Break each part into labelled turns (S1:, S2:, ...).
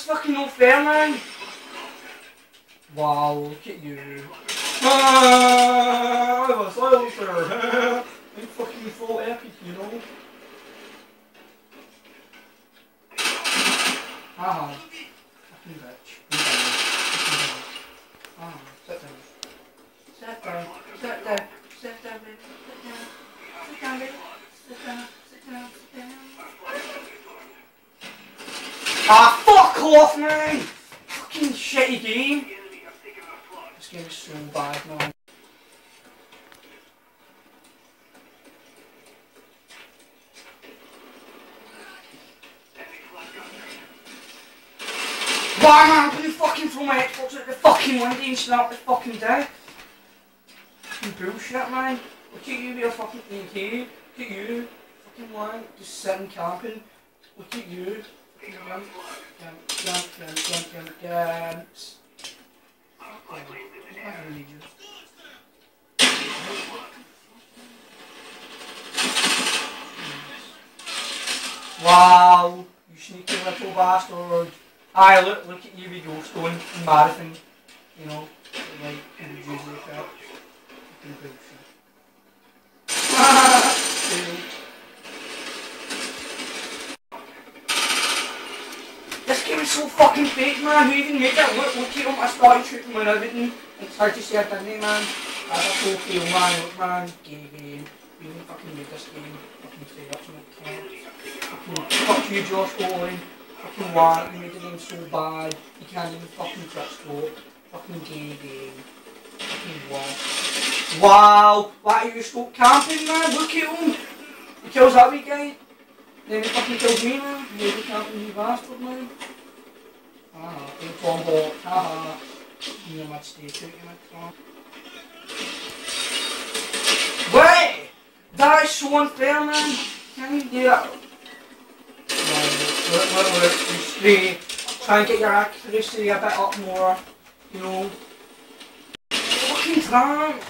S1: it's fucking not fair, man. Wow, look at you. Ah, I'm a silencer. I'm fucking full epic, you know. Ah, fucking bitch. Ah, sit down. Sit down. Sit down. Sit down, baby. Sit down. Sit down, baby. Sit down. Sit down. Sit down. Ah, fuck off, man! Fucking shitty game. This game is so bad, man. Why, man? Can you fucking throw my Xbox at the fucking window and snap the fucking deck? Fucking bullshit, man. Look at you, you're fucking AK. Look at you. Fucking man, just sitting camping. Look at you. I you. Wow, you sneaky little bastard. Aye, look, look at you with your stone marathon. You know, like, and you game is so fucking fake, man. Who even made that? Look, look at him. I started shooting with everything. It's hard to see I didn't, man. That's a full fail, man. Look, man. Gay game. We even fucking made this game. Fucking to my camp. Fucking fuck you, Josh Olin. Fucking what? You made the game so bad. You can't even fucking touch scope. Fucking gay game. Fucking what? Wow! Why are you scope camping, man? Look at him! He kills that wee guy. Then he fucking kills me, man. You the camping, you bastard, man. Ah, big bomb hawk. Haha. You know my state, you know Wait! That is so unfair, man. Can you do that? Look, look, look, you stay. Try and get your accuracy a bit up more, you know. Fucking try.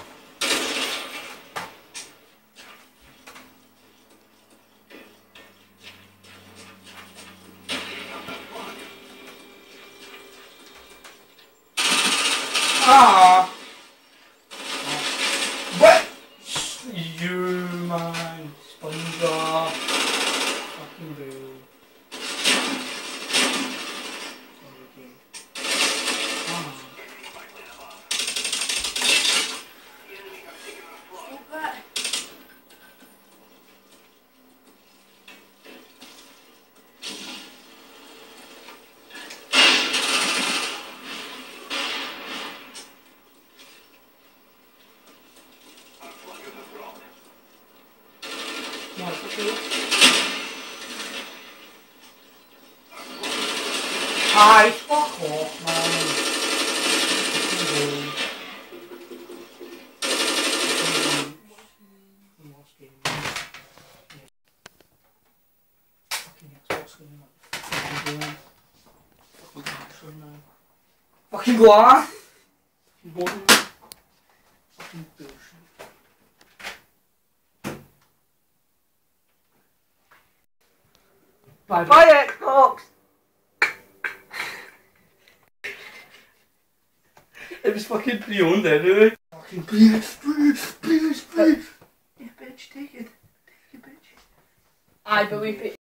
S1: Ah. What? You man, SpongeBob. Fucking boo. Okay. Ah. Hi, fuck off, man. Fucking bastard, man. Fucking go on! Fucking bottom. Fucking bullshit. Bye bye Xbox! it was fucking pre-owned anyway. Fucking please, please, please, please. Yeah, bitch, take it. Take it, bitch.
S2: Aye, but we pay.